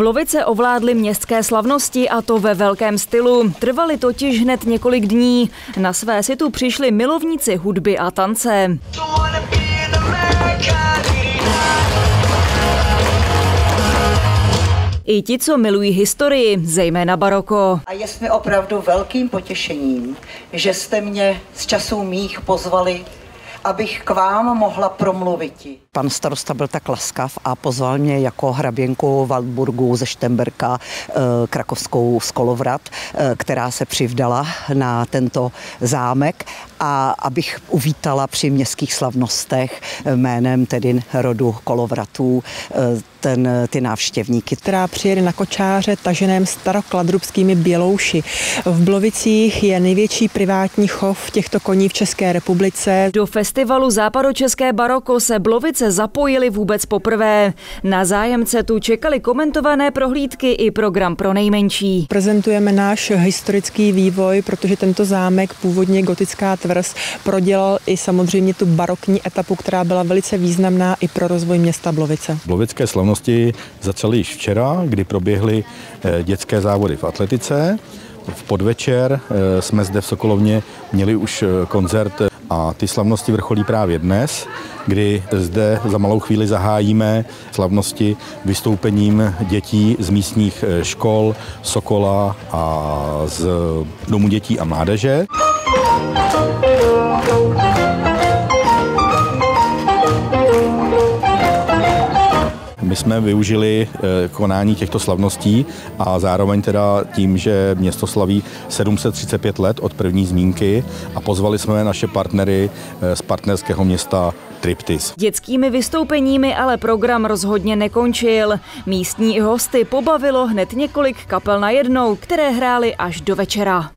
Blovice ovládly městské slavnosti a to ve velkém stylu. Trvaly totiž hned několik dní. Na své si tu přišli milovníci hudby a tance. I ti, co milují historii, zejména baroko. A je mi opravdu velkým potěšením, že jste mě z časů mých pozvali abych k vám mohla promluvit. Pan starosta byl tak laskav a pozval mě jako hraběnku Waldburgu ze Štemberka eh, krakovskou Skolovrat, eh, která se přivdala na tento zámek a abych uvítala při městských slavnostech jménem tedy rodu Kolovratů eh, ten, ty návštěvníky. Která přijede na kočáře taženém starokladrubskými bělouši. V Blovicích je největší privátní chov těchto koní v České republice. Do festivalu Západočeské baroko se Blovice zapojili vůbec poprvé. Na zájemce tu čekali komentované prohlídky i program pro nejmenší. Prezentujeme náš historický vývoj, protože tento zámek, původně gotická tvrz, prodělal i samozřejmě tu barokní etapu, která byla velice významná i pro rozvoj města Blovice. Blovické slavnosti začaly již včera, kdy proběhly eh, dětské závody v atletice. V podvečer eh, jsme zde v Sokolovně měli už eh, koncert a ty slavnosti vrcholí právě dnes, kdy zde za malou chvíli zahájíme slavnosti vystoupením dětí z místních škol, Sokola a z Domu dětí a mládeže. My jsme využili eh, konání těchto slavností a zároveň teda tím, že město slaví 735 let od první zmínky a pozvali jsme naše partnery eh, z partnerského města Triptis. Dětskými vystoupeními ale program rozhodně nekončil. Místní hosty pobavilo hned několik kapel na jednou, které hrály až do večera.